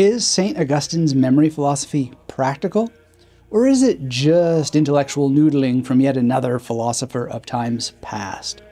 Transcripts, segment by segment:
Is St. Augustine's memory philosophy practical? Or is it just intellectual noodling from yet another philosopher of times past?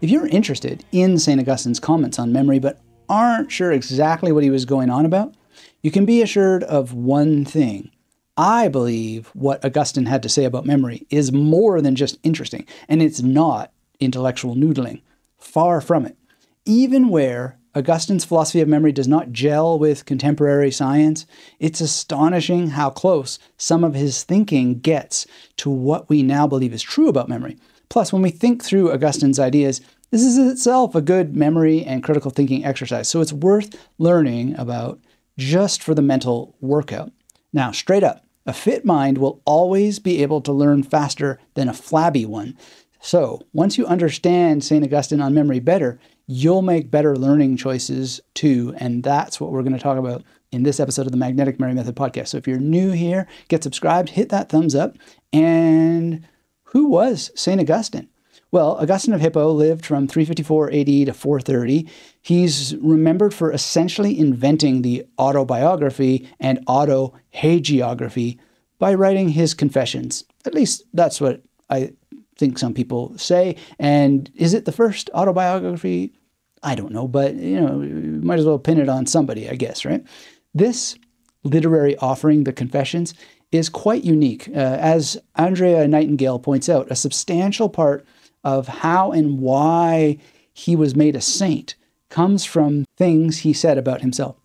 If you're interested in St. Augustine's comments on memory but aren't sure exactly what he was going on about, you can be assured of one thing. I believe what Augustine had to say about memory is more than just interesting, and it's not intellectual noodling. Far from it. Even where Augustine's philosophy of memory does not gel with contemporary science. It's astonishing how close some of his thinking gets to what we now believe is true about memory. Plus, when we think through Augustine's ideas, this is itself a good memory and critical thinking exercise. So it's worth learning about just for the mental workout. Now, straight up, a fit mind will always be able to learn faster than a flabby one. So, once you understand St. Augustine on memory better, you'll make better learning choices too. And that's what we're going to talk about in this episode of the Magnetic Memory Method podcast. So if you're new here, get subscribed, hit that thumbs up. And who was St. Augustine? Well, Augustine of Hippo lived from 354 AD to 430. He's remembered for essentially inventing the autobiography and autohagiography by writing his confessions. At least that's what I think some people say. And is it the first autobiography? I don't know, but you know, you might as well pin it on somebody, I guess, right? This literary offering, The Confessions, is quite unique. Uh, as Andrea Nightingale points out, a substantial part of how and why he was made a saint comes from things he said about himself.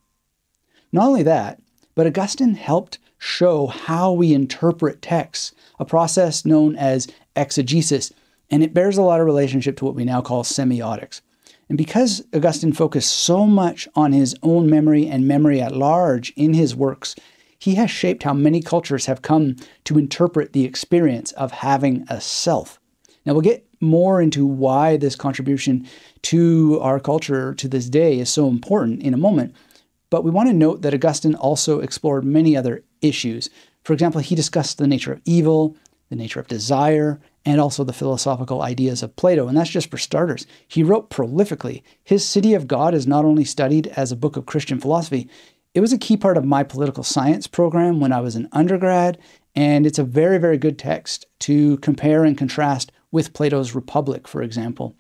Not only that, but Augustine helped show how we interpret texts, a process known as exegesis, and it bears a lot of relationship to what we now call semiotics. And because Augustine focused so much on his own memory and memory at large in his works, he has shaped how many cultures have come to interpret the experience of having a self. Now, we'll get more into why this contribution to our culture to this day is so important in a moment, but we want to note that Augustine also explored many other issues. For example, he discussed the nature of evil, the nature of desire, and also the philosophical ideas of Plato. And that's just for starters. He wrote prolifically. His City of God is not only studied as a book of Christian philosophy, it was a key part of my political science program when I was an undergrad, and it's a very, very good text to compare and contrast with Plato's Republic, for example.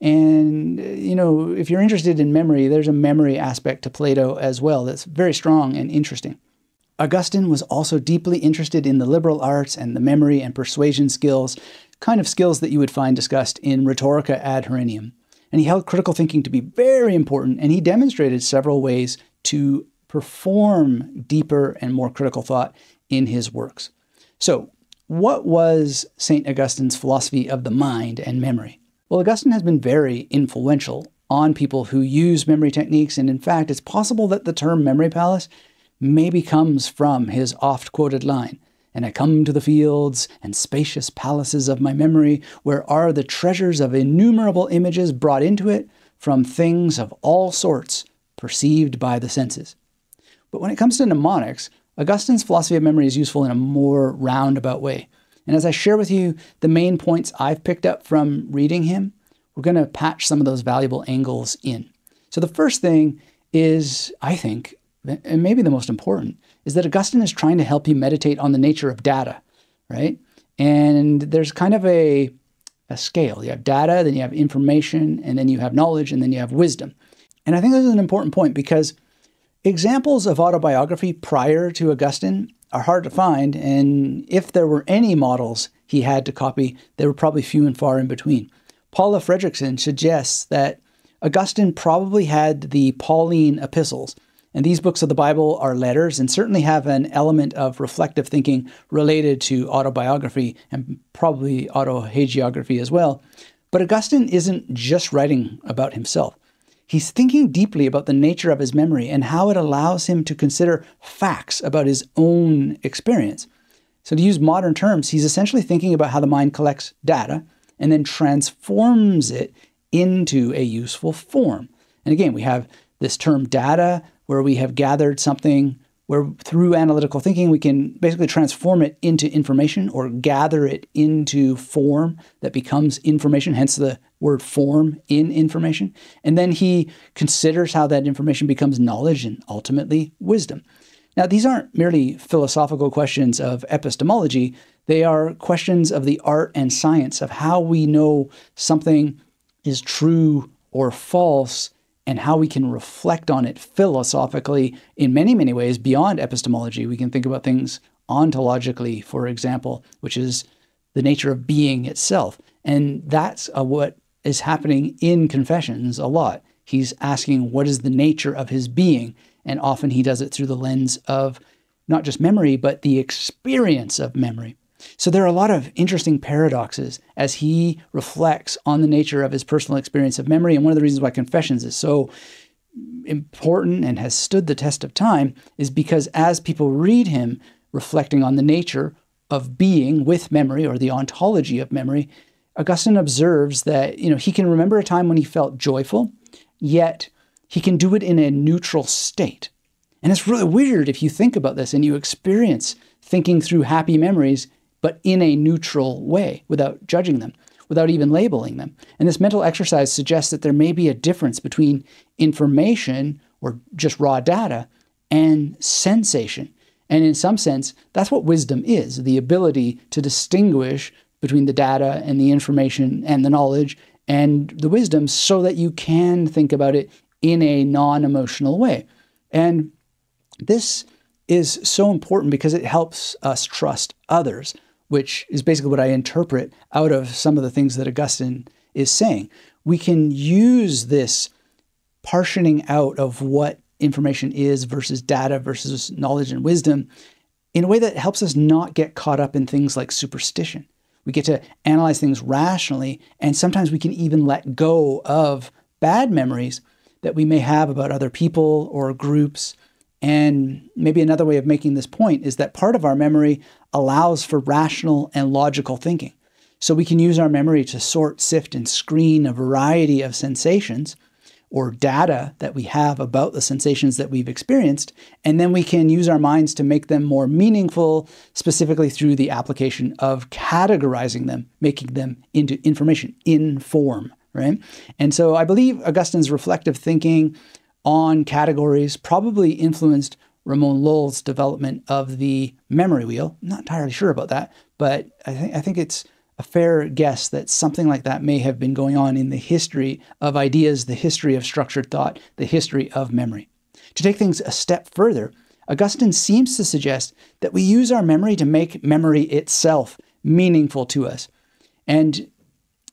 And, you know, if you're interested in memory, there's a memory aspect to Plato as well that's very strong and interesting. Augustine was also deeply interested in the liberal arts and the memory and persuasion skills, kind of skills that you would find discussed in Rhetorica ad Herennium. And he held critical thinking to be very important, and he demonstrated several ways to perform deeper and more critical thought in his works. So, what was St. Augustine's philosophy of the mind and memory? Well, Augustine has been very influential on people who use memory techniques, and in fact, it's possible that the term memory palace maybe comes from his oft quoted line And I come to the fields and spacious palaces of my memory, where are the treasures of innumerable images brought into it from things of all sorts perceived by the senses. But when it comes to mnemonics, Augustine's philosophy of memory is useful in a more roundabout way. And as I share with you the main points I've picked up from reading him, we're going to patch some of those valuable angles in. So the first thing is, I think, and maybe the most important, is that Augustine is trying to help you meditate on the nature of data, right? And there's kind of a, a scale. You have data, then you have information, and then you have knowledge, and then you have wisdom. And I think this is an important point because examples of autobiography prior to Augustine are hard to find, and if there were any models he had to copy, they were probably few and far in between. Paula Fredriksen suggests that Augustine probably had the Pauline epistles, and these books of the Bible are letters and certainly have an element of reflective thinking related to autobiography and probably autohagiography as well. But Augustine isn't just writing about himself. He's thinking deeply about the nature of his memory and how it allows him to consider facts about his own experience. So, to use modern terms, he's essentially thinking about how the mind collects data and then transforms it into a useful form. And again, we have this term data, where we have gathered something where through analytical thinking we can basically transform it into information or gather it into form that becomes information, hence the word form in information. And then he considers how that information becomes knowledge and ultimately wisdom. Now, these aren't merely philosophical questions of epistemology, they are questions of the art and science of how we know something is true or false and how we can reflect on it philosophically in many, many ways beyond epistemology. We can think about things ontologically, for example, which is the nature of being itself. And that's uh, what is happening in Confessions a lot. He's asking what is the nature of his being, and often he does it through the lens of not just memory, but the experience of memory. So there are a lot of interesting paradoxes as he reflects on the nature of his personal experience of memory. And one of the reasons why Confessions is so important and has stood the test of time is because as people read him reflecting on the nature of being with memory or the ontology of memory, Augustine observes that you know he can remember a time when he felt joyful, yet he can do it in a neutral state. And it's really weird if you think about this and you experience thinking through happy memories but in a neutral way without judging them, without even labeling them. And this mental exercise suggests that there may be a difference between information or just raw data and sensation. And in some sense, that's what wisdom is the ability to distinguish between the data and the information and the knowledge and the wisdom so that you can think about it in a non emotional way. And this is so important because it helps us trust others which is basically what I interpret out of some of the things that Augustine is saying. We can use this partitioning out of what information is versus data versus knowledge and wisdom in a way that helps us not get caught up in things like superstition. We get to analyze things rationally, and sometimes we can even let go of bad memories that we may have about other people or groups and maybe another way of making this point is that part of our memory allows for rational and logical thinking. So we can use our memory to sort, sift, and screen a variety of sensations or data that we have about the sensations that we've experienced. And then we can use our minds to make them more meaningful, specifically through the application of categorizing them, making them into information in form, right? And so I believe Augustine's reflective thinking on categories probably influenced Ramon Lull's development of the memory wheel. I'm not entirely sure about that, but I, th- I think it's a fair guess that something like that may have been going on in the history of ideas, the history of structured thought, the history of memory. To take things a step further, Augustine seems to suggest that we use our memory to make memory itself meaningful to us. And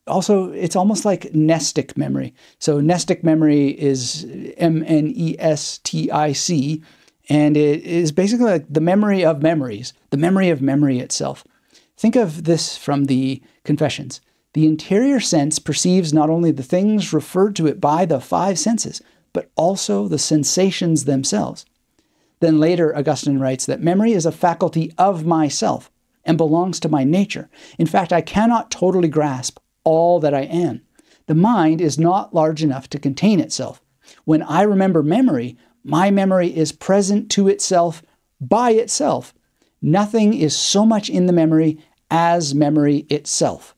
also it's almost like mnestic memory. So mnestic memory is M N E S T I C, and it is basically like the memory of memories, the memory of memory itself. Think of this from the Confessions. The interior sense perceives not only the things referred to it by the five senses, but also the sensations themselves. Then later, Augustine writes that memory is a faculty of myself and belongs to my nature. In fact, I cannot totally grasp all that I am. The mind is not large enough to contain itself. When I remember memory, my memory is present to itself by itself. Nothing is so much in the memory as memory itself.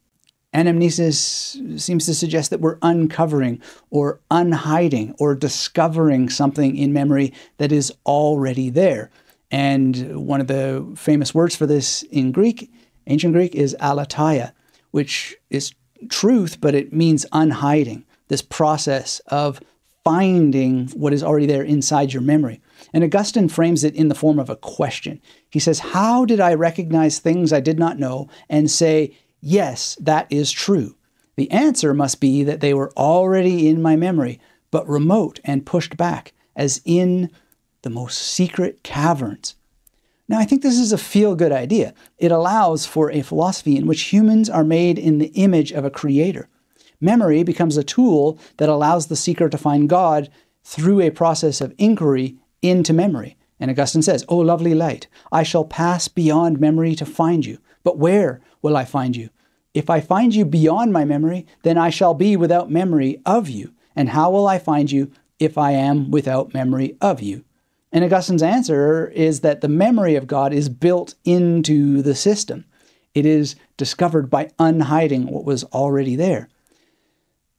Anamnesis seems to suggest that we're uncovering or unhiding or discovering something in memory that is already there. And one of the famous words for this in Greek, ancient Greek, is aletheia, which is truth, but it means unhiding, this process of finding what is already there inside your memory. And Augustine frames it in the form of a question. He says, How did I recognize things I did not know and say, Yes, that is true? The answer must be that they were already in my memory, but remote and pushed back, as in the most secret caverns now, I think this is a feel good idea. It allows for a philosophy in which humans are made in the image of a creator. Memory becomes a tool that allows the seeker to find God through a process of inquiry into memory. And Augustine says, O lovely light, I shall pass beyond memory to find you. But where will I find you? If I find you beyond my memory, then I shall be without memory of you. And how will I find you if I am without memory of you? And Augustine's answer is that the memory of God is built into the system. It is discovered by unhiding what was already there.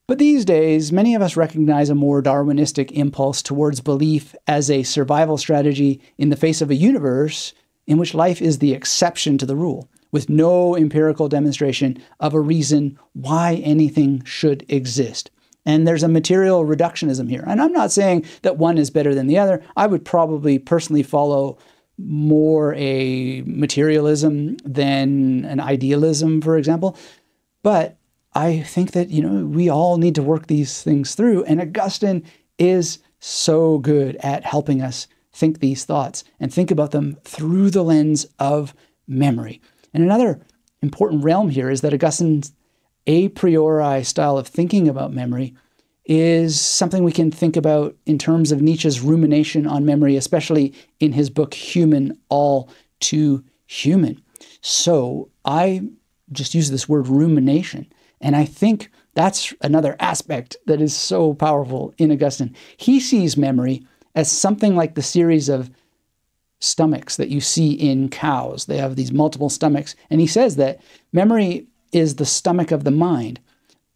But these days, many of us recognize a more Darwinistic impulse towards belief as a survival strategy in the face of a universe in which life is the exception to the rule, with no empirical demonstration of a reason why anything should exist. And there's a material reductionism here. And I'm not saying that one is better than the other. I would probably personally follow more a materialism than an idealism, for example. But I think that, you know, we all need to work these things through. And Augustine is so good at helping us think these thoughts and think about them through the lens of memory. And another important realm here is that Augustine's a priori style of thinking about memory is something we can think about in terms of Nietzsche's rumination on memory, especially in his book Human, All Too Human. So I just use this word rumination and I think that's another aspect that is so powerful in Augustine. He sees memory as something like the series of stomachs that you see in cows. They have these multiple stomachs. And he says that memory is the stomach of the mind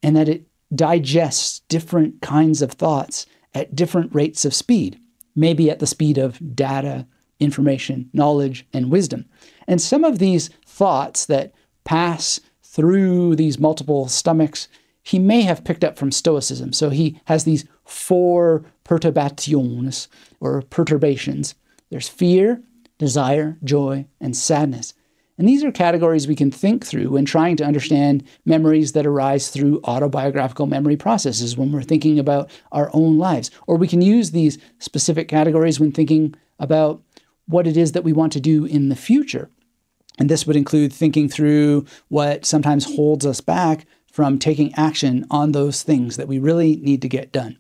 and that it digests different kinds of thoughts at different rates of speed, maybe at the speed of data, information, knowledge, and wisdom. And some of these thoughts that pass through these multiple stomachs, he may have picked up from Stoicism. So he has these four perturbations or perturbations. There's fear, desire, joy, and sadness. And these are categories we can think through when trying to understand memories that arise through autobiographical memory processes when we're thinking about our own lives. Or we can use these specific categories when thinking about what it is that we want to do in the future. And this would include thinking through what sometimes holds us back from taking action on those things that we really need to get done.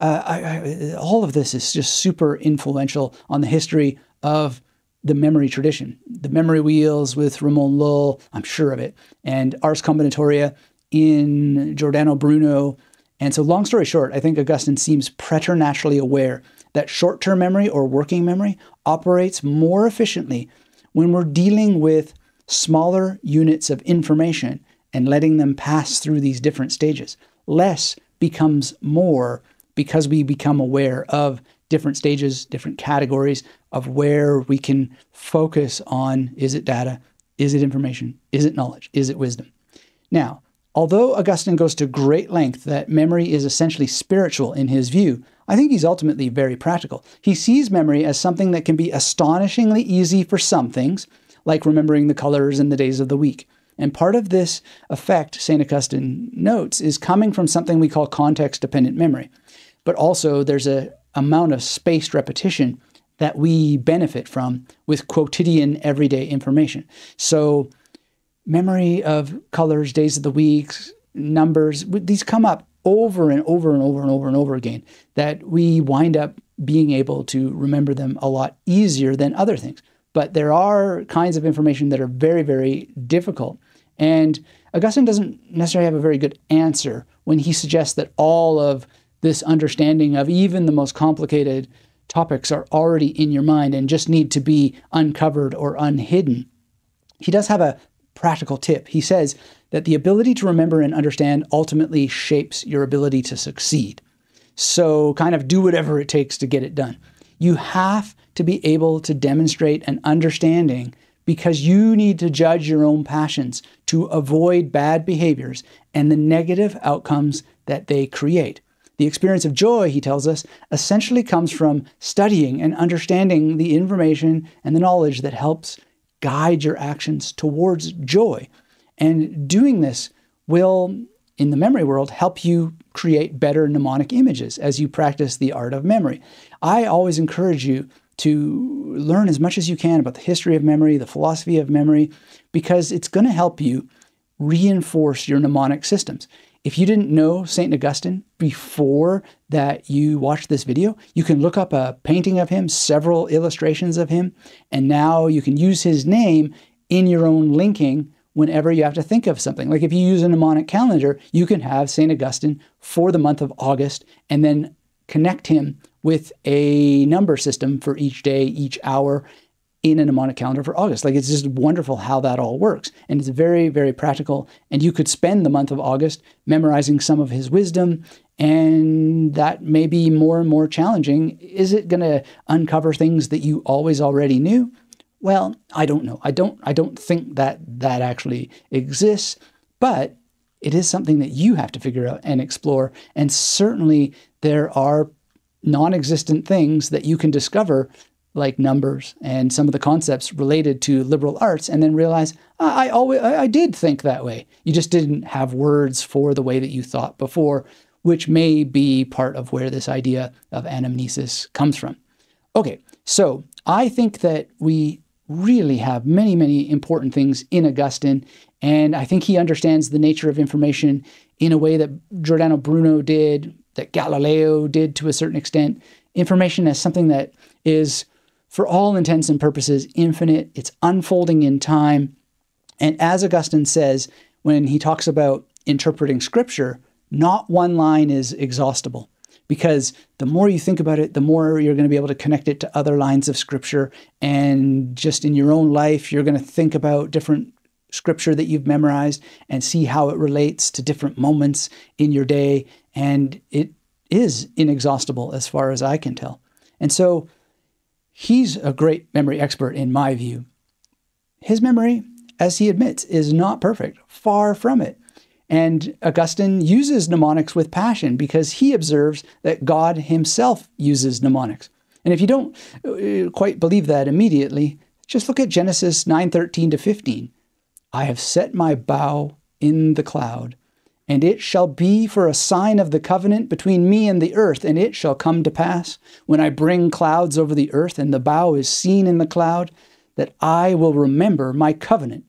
Uh, I, I, all of this is just super influential on the history of the memory tradition. The memory wheels with Ramon Lull, I'm sure of it, and Ars Combinatoria in Giordano Bruno. And so, long story short, I think Augustine seems preternaturally aware that short term memory or working memory operates more efficiently when we're dealing with smaller units of information and letting them pass through these different stages, less becomes more because we become aware of different stages, different categories of where we can focus on is it data, is it information, is it knowledge, is it wisdom. Now, although Augustine goes to great length that memory is essentially spiritual in his view, I think he's ultimately very practical. He sees memory as something that can be astonishingly easy for some things, like remembering the colors and the days of the week. And part of this effect, St. Augustine notes, is coming from something we call context dependent memory. But also, there's a amount of spaced repetition that we benefit from with quotidian everyday information. So, memory of colors, days of the week, numbers, these come up over and over and over and over and over again that we wind up being able to remember them a lot easier than other things. But there are kinds of information that are very, very difficult. And Augustine doesn't necessarily have a very good answer when he suggests that all of this understanding of even the most complicated topics are already in your mind and just need to be uncovered or unhidden. He does have a practical tip. He says that the ability to remember and understand ultimately shapes your ability to succeed. So, kind of do whatever it takes to get it done. You have to be able to demonstrate an understanding because you need to judge your own passions to avoid bad behaviors and the negative outcomes that they create. The experience of joy, he tells us, essentially comes from studying and understanding the information and the knowledge that helps guide your actions towards joy. And doing this will, in the memory world, help you create better mnemonic images as you practice the art of memory. I always encourage you to learn as much as you can about the history of memory, the philosophy of memory, because it's going to help you reinforce your mnemonic systems. If you didn't know St. Augustine before that you watched this video, you can look up a painting of him, several illustrations of him, and now you can use his name in your own linking whenever you have to think of something. Like if you use a mnemonic calendar, you can have St. Augustine for the month of August and then connect him with a number system for each day, each hour, in a mnemonic calendar for August. Like it's just wonderful how that all works. And it's very, very practical. And you could spend the month of August memorizing some of his wisdom. And that may be more and more challenging. Is it going to uncover things that you always already knew? Well, I don't know. I don't I don't think that that actually exists, but it is something that you have to figure out and explore. And certainly there are non-existent things that you can discover like numbers and some of the concepts related to liberal arts and then realize I, I always I did think that way. You just didn't have words for the way that you thought before, which may be part of where this idea of anamnesis comes from. Okay, so I think that we really have many, many important things in Augustine, and I think he understands the nature of information in a way that Giordano Bruno did, that Galileo did to a certain extent. Information as something that is for all intents and purposes, infinite. It's unfolding in time. And as Augustine says, when he talks about interpreting scripture, not one line is exhaustible because the more you think about it, the more you're going to be able to connect it to other lines of scripture. And just in your own life, you're going to think about different scripture that you've memorized and see how it relates to different moments in your day. And it is inexhaustible as far as I can tell. And so He's a great memory expert in my view. His memory, as he admits, is not perfect, far from it. And Augustine uses mnemonics with passion because he observes that God himself uses mnemonics. And if you don't uh, quite believe that immediately, just look at Genesis 9:13 to 15. I have set my bow in the cloud and it shall be for a sign of the covenant between me and the earth, and it shall come to pass, when I bring clouds over the earth, and the bow is seen in the cloud, that I will remember my covenant.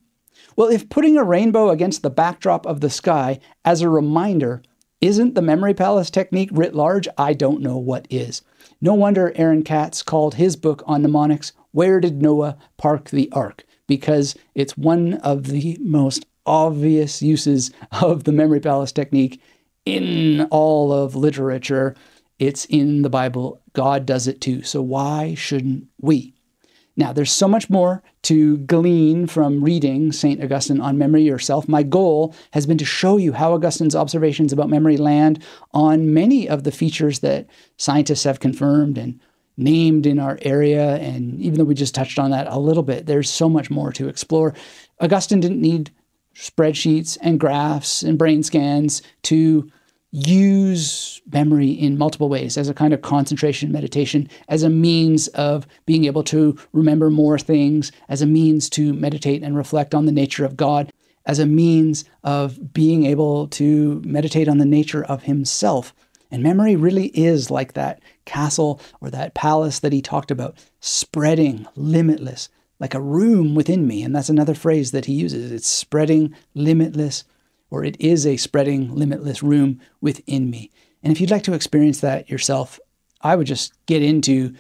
Well, if putting a rainbow against the backdrop of the sky as a reminder isn't the memory palace technique writ large, I don't know what is. No wonder Aaron Katz called his book on mnemonics, Where Did Noah Park the Ark? because it's one of the most obvious uses of the memory palace technique in all of literature. It's in the Bible. God does it too. So why shouldn't we? Now, there's so much more to glean from reading St. Augustine on memory yourself. My goal has been to show you how Augustine's observations about memory land on many of the features that scientists have confirmed and named in our area. And even though we just touched on that a little bit, there's so much more to explore. Augustine didn't need spreadsheets and graphs and brain scans to use memory in multiple ways as a kind of concentration meditation, as a means of being able to remember more things, as a means to meditate and reflect on the nature of God, as a means of being able to meditate on the nature of Himself. And memory really is like that castle or that palace that he talked about, spreading, limitless, like a room within me. And that's another phrase that he uses. It's spreading limitless, or it is a spreading limitless room within me. And if you'd like to experience that yourself, I would just get into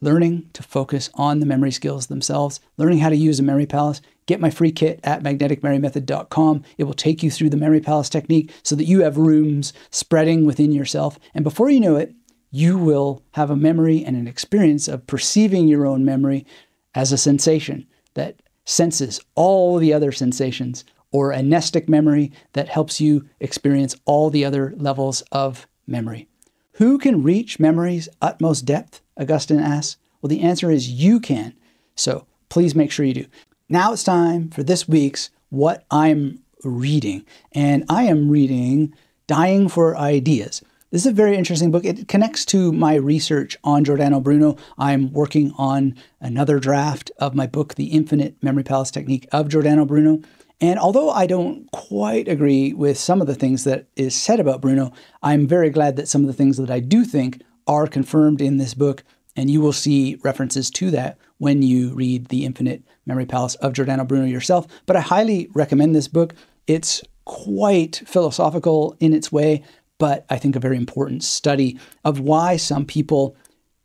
learning to focus on the memory skills themselves, learning how to use a memory palace. Get my free kit at magneticmemorymethod.com. It will take you through the memory palace technique so that you have rooms spreading within yourself. And before you know it, you will have a memory and an experience of perceiving your own memory as a sensation that senses all the other sensations, or a mnestic memory that helps you experience all the other levels of memory. Who can reach memory's utmost depth? Augustine asks. Well, the answer is you can. So please make sure you do. Now it's time for this week's What I'm Reading. And I am reading Dying for Ideas this is a very interesting book. It connects to my research on Giordano Bruno. I'm working on another draft of my book, The Infinite Memory Palace Technique of Giordano Bruno. And although I don't quite agree with some of the things that is said about Bruno, I'm very glad that some of the things that I do think are confirmed in this book. And you will see references to that when you read The Infinite Memory Palace of Giordano Bruno yourself. But I highly recommend this book. It's quite philosophical in its way, but I think a very important study of why some people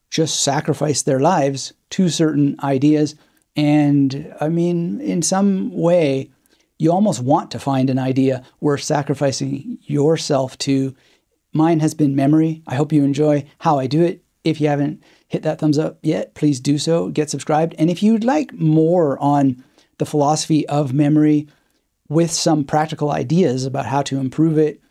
just sacrifice their lives to certain ideas. And I mean, in some way, you almost want to find an idea worth sacrificing yourself to. Mine has been memory. I hope you enjoy how I do it. If you haven't hit that thumbs up yet, please do so. Get subscribed. And if you'd like more on the philosophy of memory with some practical ideas about how to improve it,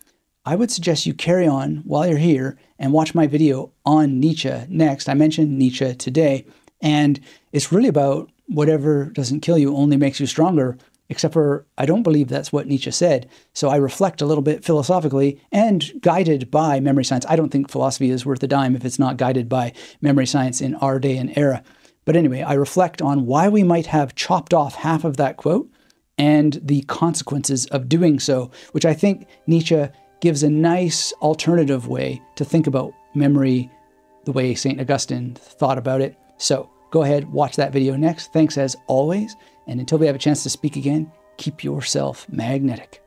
I would suggest you carry on while you're here and watch my video on Nietzsche next. I mentioned Nietzsche today, and it's really about whatever doesn't kill you only makes you stronger, except for I don't believe that's what Nietzsche said. So I reflect a little bit philosophically and guided by memory science. I don't think philosophy is worth a dime if it's not guided by memory science in our day and era. But anyway, I reflect on why we might have chopped off half of that quote and the consequences of doing so, which I think Nietzsche gives a nice alternative way to think about memory the way St. Augustine thought about it. So go ahead, watch that video next. Thanks as always. And until we have a chance to speak again, keep yourself magnetic.